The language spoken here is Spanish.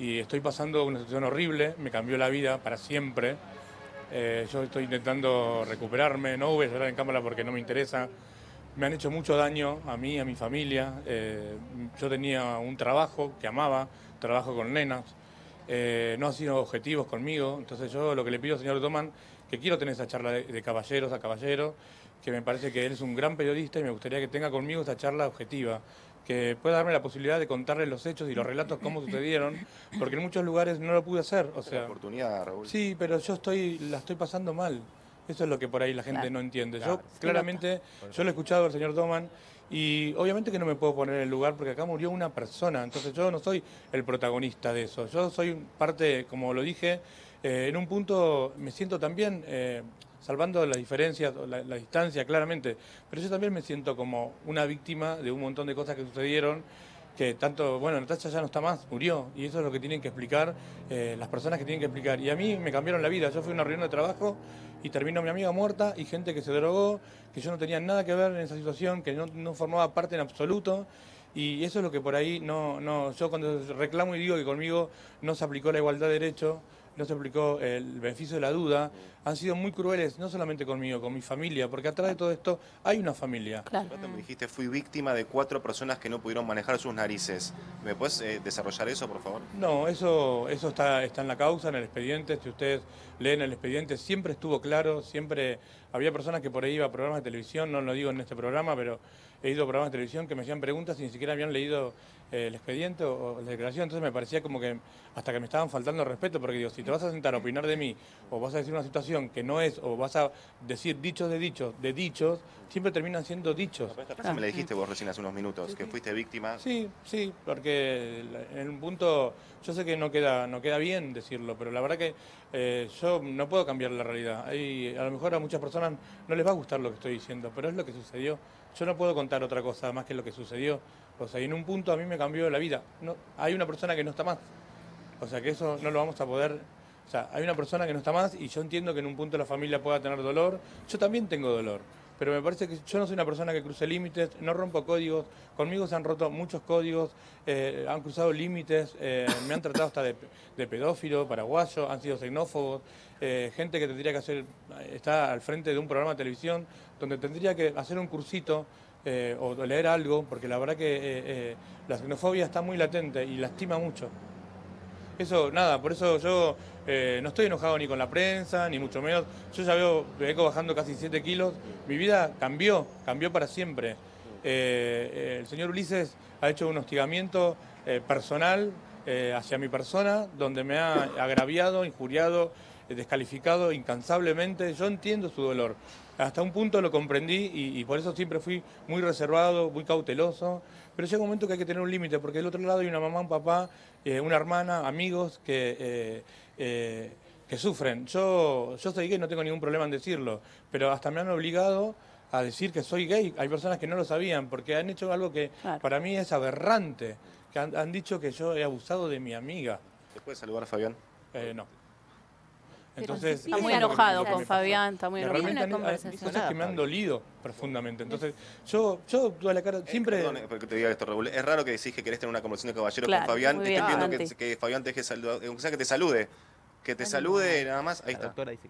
y estoy pasando una situación horrible, me cambió la vida para siempre. Eh, yo estoy intentando recuperarme, no voy a llorar en cámara porque no me interesa. Me han hecho mucho daño a mí, a mi familia. Eh, yo tenía un trabajo que amaba, trabajo con nenas. Eh, no han sido objetivos conmigo. Entonces yo lo que le pido al señor Doman, que quiero tener esa charla de, de caballeros a caballeros, que me parece que él es un gran periodista y me gustaría que tenga conmigo esa charla objetiva que pueda darme la posibilidad de contarle los hechos y los relatos cómo sucedieron, porque en muchos lugares no lo pude hacer, o sea, oportunidad, Raúl. sí, pero yo estoy la estoy pasando mal. Eso es lo que por ahí la gente Claro. no entiende. Claro. Yo claramente, yo lo he escuchado al señor Doman y obviamente que no me puedo poner en el lugar porque acá murió una persona, entonces yo no soy el protagonista de eso. Yo soy parte, como lo dije, eh, en un punto me siento también, eh, salvando las diferencias, o la, la distancia claramente, pero yo también me siento como una víctima de un montón de cosas que sucedieron que tanto, bueno, Natacha ya no está más, murió, y eso es lo que tienen que explicar eh, las personas que tienen que explicar. Y a mí me cambiaron la vida, yo fui a una reunión de trabajo y terminó mi amiga muerta y gente que se drogó, que yo no tenía nada que ver en esa situación, que no, no formaba parte en absoluto. Y eso es lo que por ahí no, no, yo cuando reclamo y digo que conmigo no se aplicó la igualdad de derecho, no se aplicó el beneficio de la duda, han sido muy crueles, no solamente conmigo, con mi familia, porque atrás de todo esto hay una familia. Claro. Me dijiste, fui víctima de cuatro personas que no pudieron manejar sus narices. ¿Me puedes eh, desarrollar eso, por favor? No, eso, eso está, está en la causa, en el expediente. Si ustedes leen el expediente, siempre estuvo claro, siempre había personas que por ahí iba a programas de televisión, no lo digo en este programa, pero he ido a programas de televisión que me hacían preguntas y ni siquiera habían leído eh, el expediente o, o la declaración. Entonces me parecía como que hasta que me estaban faltando respeto, porque digo, si te vas a sentar a opinar de mí, o vas a decir una situación que no es, o vas a decir dichos de dichos, de dichos, siempre terminan siendo dichos. Esta me la dijiste vos recién hace unos minutos, que fuiste víctima. Sí, sí, porque en un punto yo sé que no queda, no queda bien decirlo, pero la verdad que eh, yo no puedo cambiar la realidad. Hay, a lo mejor a muchas personas no les va a gustar lo que estoy diciendo, pero es lo que sucedió. Yo no puedo contar otra cosa más que lo que sucedió. O sea, y en un punto a mí me cambió la vida. No, hay una persona que no está más. O sea, que eso no lo vamos a poder... O sea, hay una persona que no está más y yo entiendo que en un punto la familia pueda tener dolor. Yo también tengo dolor. Pero me parece que yo no soy una persona que cruce límites, no rompo códigos. Conmigo se han roto muchos códigos, eh, han cruzado límites, eh, me han tratado hasta de, pedófilo, paraguayo, han sido xenófobos. eh, gente que tendría que hacer, está al frente de un programa de televisión donde tendría que hacer un cursito o leer algo, porque la verdad que la xenofobia está muy latente y lastima mucho. Eso, nada, por eso yo eh, no estoy enojado ni con la prensa, ni mucho menos. Yo ya veo, vengo bajando casi 7 kilos. Mi vida cambió, cambió para siempre. Eh, el señor Ulises ha hecho un hostigamiento eh, personal hacia mi persona, donde me ha agraviado, injuriado, descalificado incansablemente. Yo entiendo su dolor. Hasta un punto lo comprendí y, y por eso siempre fui muy reservado, muy cauteloso. Pero llega un momento que hay que tener un límite, porque del otro lado hay una mamá, un papá, eh, una hermana, amigos que, eh, eh, que sufren. Yo, yo soy gay, no tengo ningún problema en decirlo, pero hasta me han obligado a decir que soy gay. Hay personas que no lo sabían, porque han hecho algo que Claro. para mí es aberrante, que han, han dicho que yo he abusado de mi amiga. ¿Te puedes saludar, Fabián? Eh, no. Entonces, Está muy que- enojado que con. Fabián, está muy enojado. realmente Hay cosas que me han dolido profundamente. Entonces, yo, yo toda la cara, siempre... Eh, perdón, porque te diga esto, Raúl. Es raro que decís que querés tener una conversación de caballero Claro, con Fabián. estoy pidiendo que, que Fabián te deje saludar, aunque sea que te salude. Que te salude nada más. Ahí La está. doctora dice que